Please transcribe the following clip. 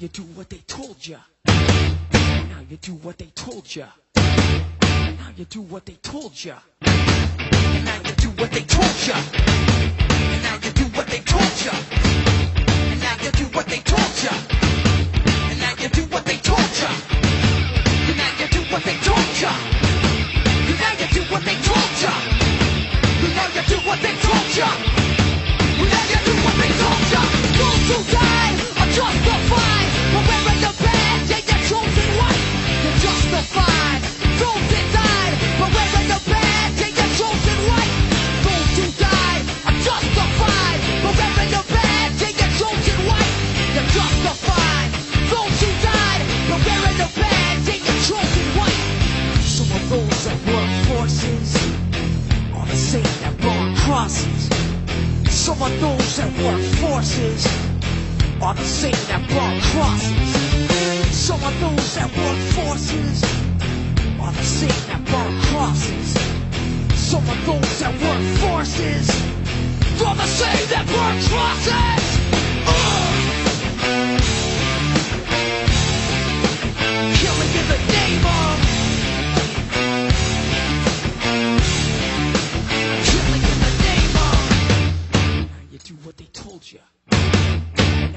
You do what they told ya. Now you do what they told ya. Now you do what they told ya. And now you do what they told ya. And now you do what they told ya. And now you do what they told ya. And now you do what they told ya. And now you do what they told ya. And now you do what they told ya. And now you do what they told ya. And now you do what they told ya. Those who died are justified forces are the same that burn crosses. Some of those that work forces are the same that burn crosses. Some of those that work forces are the same that burn crosses.